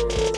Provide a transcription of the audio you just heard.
you